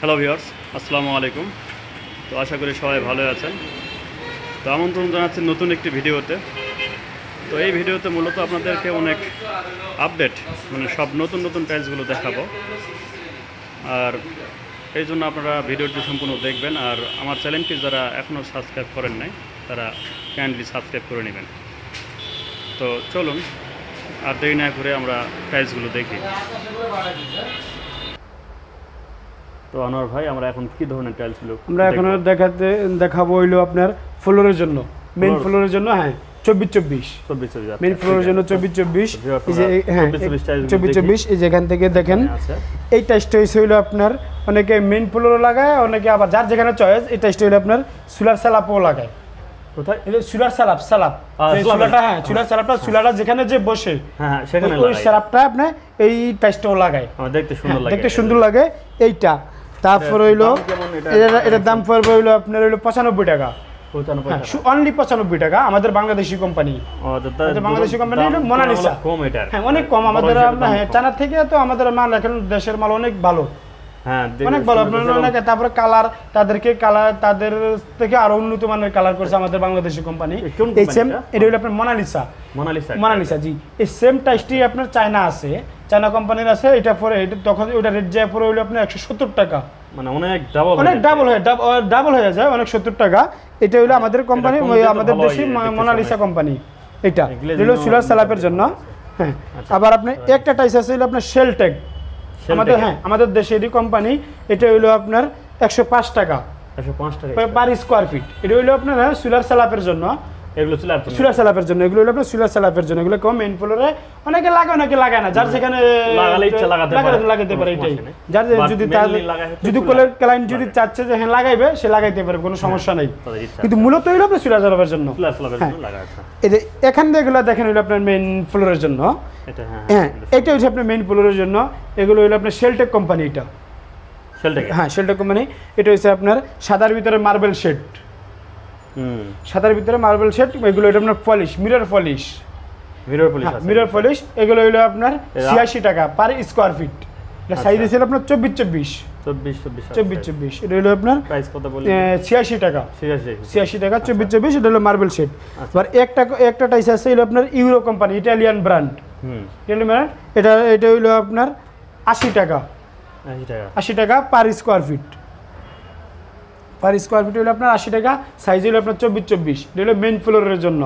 Hello viewers আসসালামু আলাইকুম তো আশা করি সবাই ভালো আছেন। তো আমন্ত্রণ জানাচ্ছি নতুন একটি ভিডিওতে। তো এই ভিডিওতে মূলত আপনাদেরকে অনেক আপডেট মানে সব নতুন নতুন টাইলসগুলো দেখাবো। আর এই জন্য আপনারা ভিডিওটি সম্পূর্ণ দেখবেন। আর আমার চ্যানেলটি যারা এখনও সাবস্ক্রাইব করেন নাই, তারা কাইন্ডলি সাবস্ক্রাইব করে নেবেন। তো চলুন, আর দেরি না করে আমরা টাইলসগুলো দেখি। তো আনোয়ার ভাই আমরা এখন কি ধরনের টাইলসগুলো আমরা এখন দেখাতে দেখাবো হইল আপনার ফ্লোরের জন্য। মেইন ফ্লোরের জন্য হ্যাঁ চব্বিশ চব্বিশ চব্বিশ চব্বিশ মেইন ফ্লোরের জন্য চব্বিশ চব্বিশ তো ভিউয়ার এই যে এই- 24 24 টাইলসগুলো চব্বিশ চব্বিশ এই যেখান থেকে দেখেন। এই টাইসটা হইল আপনার অনেকে মেইন ফ্লোরও লাগায় অনেকে আবার যার যেখানে চয়েস এই টাইসটা হইল আপনার সুলার লাগায়। কোথায়? সুলার সালাপ হ্যাঁ সালাপটা যেখানে যে বসে হ্যাঁ হ্যাঁ সেখানে ওই সালাপটা আপনি এই টাইসটাও লাগায়। দেখতে সুন্দর হ্যাঁ, লাগে। দেখতে সুন্দর লাগে। এইটা তারপর হইল এটার দাম পড়বে হইল আপনার হইল পঁচানব্বই টাকা। পঁচানব্বই হ্যাঁ। অনলি পঁচানব্বই টাকা আমাদের বাংলাদেশি কোম্পানি আমাদের বাংলাদেশি কোম্পানি মোনালিসা। কম হ্যাঁ অনেক কম। আমাদের হ্যাঁ কম। চায়না থেকে তো আমাদের মাল এখন দেশের মাল অনেক ভালো। হ্যাঁ অনেক ভালো। সুন্দর আপনার অনেক তারপরে কালার তাদেরকে কালার তাদের থেকে আরও উন্নত মানের কালার করছে আমাদের বাংলাদেশি কোম্পানি। এই সেম এটা হলো আপনার মোনালিসা মোনালিসা মোনালিসা জি। এই সেম টাইসটি আপনার চায়না আছে। চায়না কোম্পানির আছে এটা পরে এটা তখন ওটা রেট যায় পরে হইল আপনার একশো সত্তর টাকা। মানে অনেক ডাবল অনেক ডাবল হয়ে ডাবল হয়ে যায় অনেক সত্তর টাকা। এটা হলো আমাদের কোম্পানি আমাদের দেশি মোনালিসা কোম্পানি এটা এগুলো সুলার সালাপের জন্য। হ্যাঁ। আচ্ছা। আবার আপনি একটা টাইস আছে হলো আপনার শেলটেক Shell আমাদের হ্যাঁ আমাদের দেশেরই কোম্পানি এটা হইল আপনার একশো পাঁচ টাকা। একশো পাঁচ টাকা। পার স্কোয়ার ফিট এটা হইল আপনার সোলার সুলার সালাপের জন্য। এগুলো সুলার সালাপের জন্য এগুলো হলো আপনার সুলার সালাপের জন্য এগুলো কম মেইন ফ্লোরে অনেকে লাগায় অনেকে লাগায় না। যার যেখানে লাগালে ইচ্ছা লাগাতে পারে। লাগাতে পারে এটাই। যার যদি mainly তার লাগায় হচ্ছে যদি কোলের ক্লায়েন্ট যদি চাচ্ছে যে হ্যাঁ লাগাইবে সে লাগাইতে পারে কোনো সমস্যা নেই। কিন্তু মূলত হইল আপনার সুলার সালাপের জন্য। হ্যাঁ। এই যে এখান থেকে এগুলো দেখেন আপনার মেইন ফ্লোরের জন্য। হ্যাঁ হ্যাঁ এটা হচ্ছে আপনার মেইন ফ্লোরের জন্য। এগুলো হইল আপনার শেলটেক কোম্পানি এটা হ্যাঁ শেলটেক কোম্পানি এটা হচ্ছে আপনার সাদার ভিতরে মার্বেল শেড সাদার ভিতরে মার্বেল শেড এগুলো এটা আপনার polish mirror polish mirror polish আছে। মিরর পলিশ এগুলো হইল আপনার ছিয়াশি টাকা পার স্কোয়ার ফিট সাইজ আচ্ছা। ছিল আপনার চব্বিশ চব্বিশ। চব্বিশ চব্বিশ চব্বিশ চব্বিশ। এটা হলো আপনার প্রাইস কত বলি ছিয়াশি টাকা। ছিয়াশি। টাকা চব্বিশ চব্বিশ এটা হলো মার্বেল শেড আচ্ছা। এবার একটা একটা টাইস আছে হলো আপনার euro company Italian brand Italian brand এটা এটা হইল আপনার আশি টাকা। আশি টাকা। আশি টাকা per square feet per square feet হলো আপনার আশি টাকা সাইজ হলো আপনার চব্বিশ চব্বিশ। এটা হলো মেইন ফ্লোরের জন্য।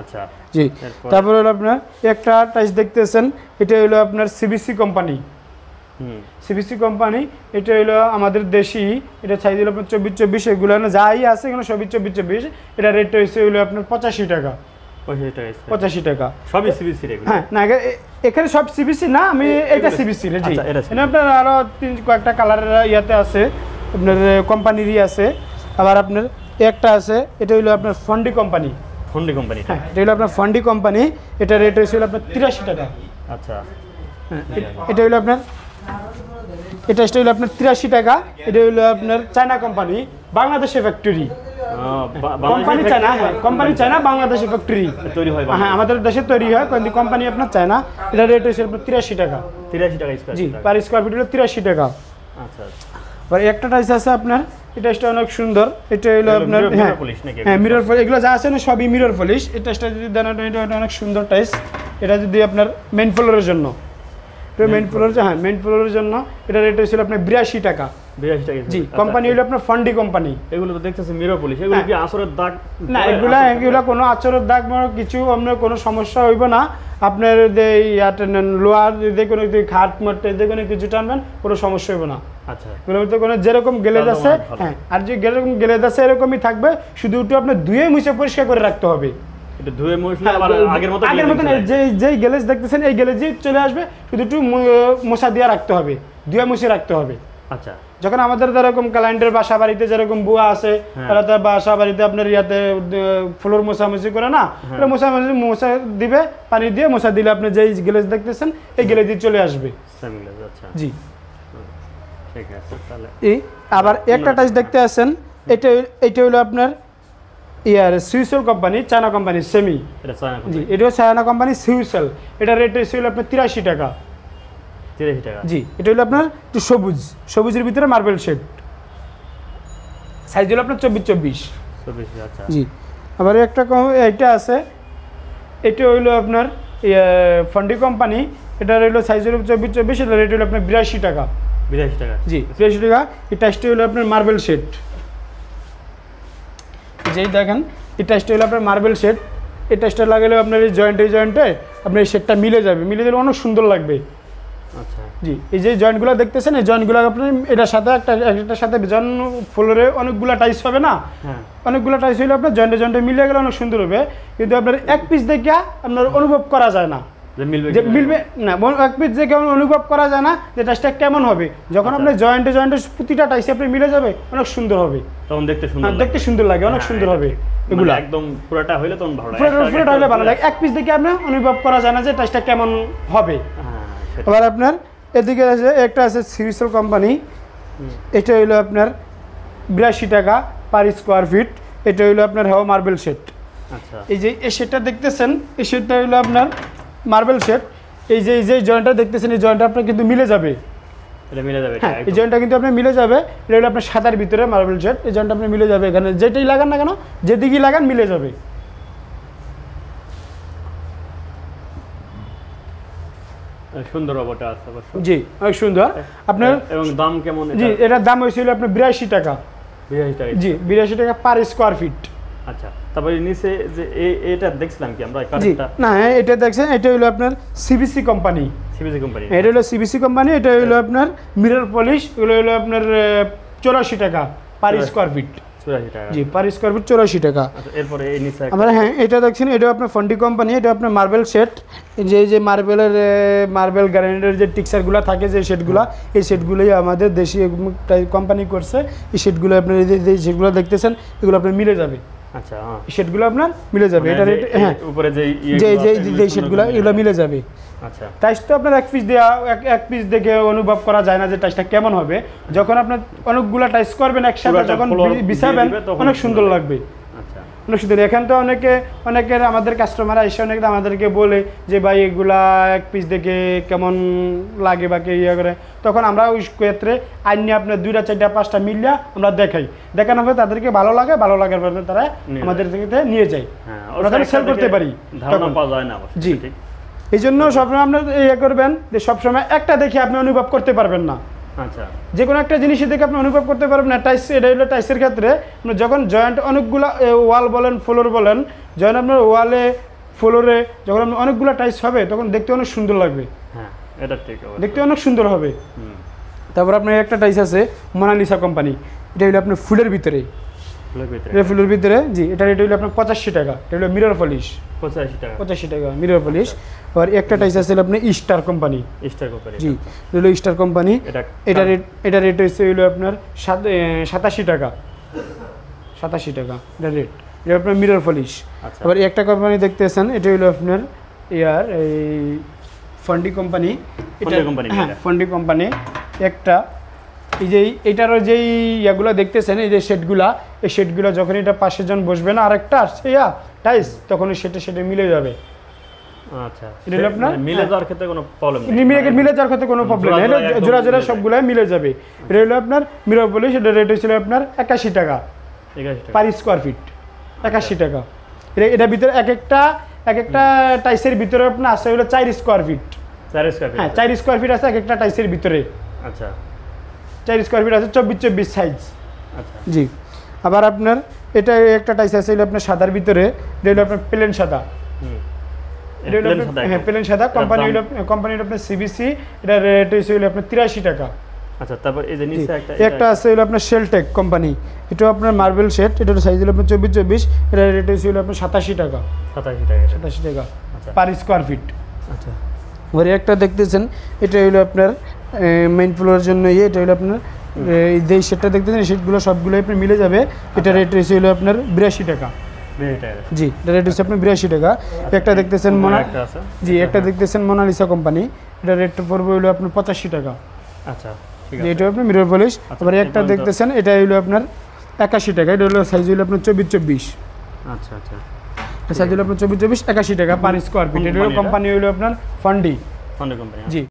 আচ্ছা। জি? তারপর হলো আপনার একটা টাইস দেখতেছেন এটা হলো আপনার সিবিসি কোম্পানি হুম। সিবিসি কোম্পানি এটা হলো আমাদের দেশি এটা সাইজ হলো আপনার চব্বিশ চব্বিশ এগুলো না যাই আছে এগুলো সবই চব্বিশ চব্বিশ। এটা রেট হয়েছে হলো আপনার পঁচাশি টাকা। পঁচাশি টাকা সবই সিবিসি হ্যাঁ না এখানে সব সিবিসি না আমি এটা সিবিসি জি। আচ্ছা, এটা আপনার আরও তিন কয়েকটা কালারের ইয়াতে আছে। আপনার কোম্পানিরই আছে। আবার আপনার একটা আছে এটা হলো আপনার ফন্ডি কোম্পানি। ফন্ডি কোম্পানি হ্যাঁ এটা হলো আপনার ফন্ডি কোম্পানি এটা রেট হয়েছিল আপনার তিরাশি টাকা। আচ্ছা। হ্যাঁ, এটা হলো আপনার এটা হলো আপনার তিরাশি টাকা এটা হলো আপনার চায়না কোম্পানি বাংলাদেশের ফ্যাক্টরি কোম্পানি চায়না হ্যাঁ কোম্পানি চায়না বাংলাদেশের ফ্যাক্টরি তৈরি হয় হ্যাঁ আমাদের দেশে তৈরি হয় কিন্তু কোম্পানি আপনার চায়না এটা রেট হয়েছে আপনার তিরাশি টাকা। তিরাশি টাকা স্কোয়ার জি পার স্কোয়ার ফিট হলো তিরাশি টাকা। আচ্ছা। আচ্ছা আর একটা টাইস আছে আপনার টাইসটা অনেক সুন্দর। এটা হলো আপনার হ্যাঁ হ্যাঁ মিরর পলিশ এগুলো যা আছে না সবই মিরর পলিশ এই টাইসটা যদি দেন এটা এটা অনেক সুন্দর টাইস এটা যদি আপনার মেইন ফ্লোরের জন্য। এটা মেইন ফ্লোর হ্যাঁ মেইন ফ্লোরের জন্য। এটা রেট হয়েছিল আপনার বিরাশি টাকা। বিরাশি টাকা। জি আচ্ছা, কোম্পানি হলো আপনার ফন্ডি কোম্পানি এগুলো তো দেখতেছি মিরর পুলিশ এগুলো কি আসরের দাগ? না পড়ে? এগুলা কোনো আচরের দাগ মানে কিছু আপনার কোনো সমস্যা হইব না। আপনার যে ইয়াতে লোহার যে কোনো যদি খাট মারতে যে কোনো কিছু টানবেন কোনো সমস্যা হইব না। আচ্ছা। যেরকম গেলেজ আছে হ্যাঁ আর যে যেরকম গেলেজ আছে এরকমই থাকবে। শুধু একটু আপনার ধুয়ে মুছে পরিষ্কার করে রাখতে হবে। ধুয়ে মুছলে আবার আগের মতো হ্যাঁ, আগের clean যে যেই গেলেজ দেখতেছেন এই গেলেজই চলে আসবে। শুধু একটু মশা দিয়ে রাখতে হবে। ধুয়ে মুছে রাখতে হবে। আচ্ছা। যখন আমাদের যেরকম ক্লায়েন্টের বাসা বাড়িতে যেরকম বুয়া আছে হ্যাঁ। তারা তার বাসা বাড়িতে আপনার ইয়াতে ফ্লোর মোছামুছি করে না। মোছামুছি মশা দিবে পানি দিয়ে মশা দিলে আপনি যেই গেলেজ দেখতেছেন এই গেলেজই চলে আসবে। আচ্ছা। জি। ঠিক আছে তাহলে। এই আবার একটা টাইস দেখতে আছেন এটা এটা হলো আপনার ইয়ার সুইসেল কোম্পানি চায়না কোম্পানি সেমি এটা চায়না জি এটাও চায়না কোম্পানি সুইসেল। এটা রেট ছিল আপনার তিরাশি টাকা। তিরাশি টাকা। জি এটা হলো আপনার একটু সবুজ। সবুজের ভিতরে মার্বেল শেড সাইজ হলো আপনার চব্বিশ চব্বিশ। চব্বিশ আচ্ছা। জি আবার একটা এটা আছে। এটা হইল আপনার ফন্ডি কোম্পানি এটা হইল সাইজ হলো চব্বিশ চব্বিশ এটা রেট হলো আপনার বিরাশি টাকা। বিরাশি টাকা। জি বিরাশি টাকা। এই টাইসটা হলো আপনার মার্বেল শেড। যেই দেখেন এই টাইসটা হলো আপনার মার্বেল শেড। এই টাইসটা লাগালে আপনার এই জয়েন্টে জয়েন্টে আপনার এই শেডটা মিলে যাবে। মিলে গেলে অনেক সুন্দর লাগবে। আচ্ছা। জি এই যে জয়েন্টগুলো দেখতেছেন এই জয়েন্টগুলো আপনি এটার সাথে একটা একটার সাথে জয়েন্ট ফ্লোরে অনেকগুলো টাইস হবে না? হ্যাঁ। অনেকগুলো টাইস হইলে আপনার জয়েন্টে জয়েন্টে মিলে গেলে অনেক সুন্দর হবে। কিন্তু আপনার এক পিস দেখে আপনার অনুভব করা যায় না। যে মিলবে যে না এক পিস দেখে কেমন অনুভব করা যায় না যে টাইসটা কেমন হবে। যখন আচ্ছা। আপনি জয়েন্টে জয়েন্টে প্রতিটা টাইসে আপনি মিলে যাবে অনেক সুন্দর হবে। তখন দেখতে সুন্দর হ্যাঁ, দেখতে সুন্দর লাগে অনেক হ্যাঁ, সুন্দর হবে ঠিক। এগুলা। মানে একদম পুরোটা হইলে তখন ভালো লাগে। পুরোটা হলে ভালো লাগে। এক পিস দেখে আপনি অনুভব করা যায় না যে টাইসটা কেমন হবে। হ্যাঁ এবার আপনার এদিকে আছে একটা আছে সিরিসেল কোম্পানি এটা হইল আপনার বিরাশি টাকা পার স্কোয়ার ফিট এটা হইল আপনার হাওয়া মার্বেল শেড আচ্ছা। এই যে এই শেডটা দেখতেছেন এই শেডটা হইল আপনার মার্বেল শেড এই যে এই যে জয়েন্টটা দেখতেছেন এই জয়েন্টটা আপনার কিন্তু মিলে যাবে। এটা মিলে যাবে হ্যাঁ এই জয়েন্টটা কিন্তু আপনার মিলে যাবে এটা হলো আপনার সাদার ভিতরে মার্বেল শেড এই জয়েন্টটা আপনি মিলে যাবে। এখানে যেটাই লাগান না কেন যেদিকেই লাগান মিলে যাবে। সুন্দর ওটা আছে জি অনেক সুন্দর। আপনার এবং দাম কেমন জি এটার দাম হয়েছিল আপনার বিরাশি টাকা। বিরাশি টাকা। জি বিরাশি টাকা পার স্কোয়ার ফিট আচ্ছা। তারপরে নিচে যে এটা দেখছিলাম কি আমরা কারেন্টটা না হ্যাঁ, এটা দেখছেন এটা হলো আপনার সিবিসি কোম্পানি সিবিসি কোম্পানি এটা হলো সিবিসি কোম্পানি এটা হলো আপনার মিরর পলিশ এগুলো হলো আপনার চৌরাশি টাকা পার স্কোয়ার ফিট জি পার স্কোয়ার ফিট চৌরাশি টাকা। আচ্ছা এরপরে এই নিচে একটা- হ্যাঁ এটা দেখছেন এটা আপনার ফন্ডি কোম্পানি এটা আপনার মার্বেল সেট যে যে মার্বেলের মার্বেল গ্যারান্ডের যে টিক্সারগুলো থাকে যে সেটগুলো এই সেটগুলোই আমাদের দেশি কোম্পানি করছে। এই সেটগুলো আপনার এই যে সেটগুলো দেখতেছেন এগুলো আপনার মিলে যাবে। আচ্ছা হ্যাঁ। সেটগুলো আপনার মিলে যাবে। মানে এটা হ্যাঁ। উপরে যে যে যে সেটগুলো এগুলো মিলে যাবে। আচ্ছা। টাইস তো আপনার এক পিস দেওয়া এক পিস দেখে অনুভব করা যায় না যে টাইসটা কেমন হবে। যখন আপনার অনেকগুলো টাইস করবেন একসাথে যখন বিছাবেন অনেক সুন্দর লাগবে। আচ্ছা অনেক সুন্দর এখান তো অনেকে অনেকের আমাদের কাস্টমার এসে অনেকে আমাদেরকে বলে যে ভাই এগুলা এক পিস দেখে কেমন লাগে বা কে ইয়ে করে? তখন আমরা ওই ক্ষেত্রে আইন নিয়ে আপনার দুইটা চারটা পাঁচটা মিলিয়া আমরা দেখাই। দেখানোর পরে তাদেরকে ভালো লাগে ভালো লাগার পরে তারা আমাদের থেকে নিয়ে যায়। হ্যাঁ আমরা তাহলে সেল করতে পারি জি। এই জন্য সবসময় আপনার ইয়ে করবেন যে সবসময় একটা দেখে আপনি অনুভব করতে পারবেন না। আচ্ছা। যে কোনো একটা জিনিসের দেখে আপনি অনুভব করতে পারবেন না। টাইস এটা হলো টাইসের ক্ষেত্রে যখন জয়েন্ট অনেকগুলো ওয়াল বলেন ফ্লোর বলেন জয়েন্ট আপনার ওয়ালে ফ্লোরে যখন আপনার অনেকগুলো টাইস হবে তখন দেখতে অনেক সুন্দর লাগবে। হ্যাঁ এটা ঠিক। দেখতে অনেক সুন্দর হবে। তারপর আপনার একটা টাইস আছে মোনালিসা কোম্পানি। এটা হলো আপনার ফুলের ভিতরে। ফুলের ভিতরে? এটা ফুলের ভিতরে জি এটা রেট হলো আপনার পঁচাশি টাকা। এটা হলো মিরর পলিশ পঁচাশি টাকা। পঁচাশি টাকা মিরর পলিশ আর একটা টাইস আছে হলো আপনার স্টার কোম্পানি স্টার কোম্পানি জি এটা হলো স্টার কোম্পানি এটা এটা রেট এটা রেট হচ্ছে হইল আপনার সাত সাতাশি টাকা। সাতাশি টাকা এটা রেট এটা আপনার মিরর পলিশ আচ্ছা। আবার একটা কোম্পানি দেখতেছেন এটা হইল আপনার ইয়ার এই ফন্ডি কোম্পানি ফন্ডি company হ্যাঁ এটা। ফন্ডি কোম্পানি একটা এই যে এটারও যেই ইয়াগুলো দেখতেছেন এই যে শেডগুলা এই শেডগুলো যখন এটা পাশে জন বসবে না আরেকটা আসছে ইয়া টাইস তখন ওই সেটে সেটে মিলে যাবে। আচ্ছা মানে মিলে। যাওয়ার ক্ষেত্রে কোনো প্রবলেম মিলে মিলে যাওয়ার ক্ষেত্রে কোনো প্রবলেম নেই। জোড়া জোড়া একদম জোড়া জোড়া মিলে সবগুলাই মিলে যাবে। এটা হলো আপনার মিরর এটা রেট হয়েছিল আপনার একাশি টাকা। পার স্কোয়ার ফিট একাশি টাকা। এটা এটার ভিতরে এক একটা এক একটা টাইসের ভিতরে আপনার আছে হলো চার স্কোয়ার ফিট চার স্কোয়ার হ্যাঁ চার স্কোয়ার ফিট আছে এক একটা টাইসের ভিতরে। আচ্ছা। চার স্কোয়ার ফিট আছে চব্বিশ চব্বিশ সাইজ আচ্ছা। জি। আবার আপনার এটা একটা টাইস আছে আপনার সাদার ভিতরে এটা হলো আপনার প্লেন সাদা। প্লেন সাদা হ্যাঁ প্লেন সাদা। কোম্পানি হলো কোম্পানি হলো আপনার সিবিসি এটা রেট হলো আপনার তিরাশি টাকা। আচ্ছা তারপর এই যে নিচে একটা একটা আছে হলো আপনার শেলটেক কোম্পানি আপনার মার্বেল এটার সাইজ হলো আপনার চব্বিশ চব্বিশ এটা রেট হলো আপনার সাতাশি টাকা। সাতাশি টাকা সাতাশি টাকা আচ্ছা। পার স্কোয়ার ফিট আচ্ছা। এবারে একটা দেখতেছেন এটা হলো আপনার মেইন ফ্লোরের জন্য ইয়ে এটা হলো আপনার এই যে সেটটা দেখতেছেন এই সেটগুলো সবগুলো আপনার মিলে যাবে। এটা রেট হয়েছে হলো আপনার বিরাশি টাকা। জি এটা রেট হচ্ছে আপনার বিরাশি টাকা। একটা দেখতেছেন মোনা একটা আছে। জি একটা দেখতেছেন মোনালিসা কোম্পানি এটা রেট পড়বে হলো আপনার পঁচাশি টাকা। আচ্ছা ঠিক আছে। এটা আপনার মিরর পলিশ আচ্ছা, এবারে একটা দেখতেছেন এটা হলো আপনার একাশি টাকা। এটা হলো সাইজ হলো আপনার চব্বিশ চব্বিশ। আচ্ছা আচ্ছা। সাইজ হলো আপনার চব্বিশ চব্বিশ একাশি টাকা পার স্কোয়ার ফিট এটা হলো কোম্পানি হলো আপনার ফান্ডি ফন্ডে কোম্পানি জি।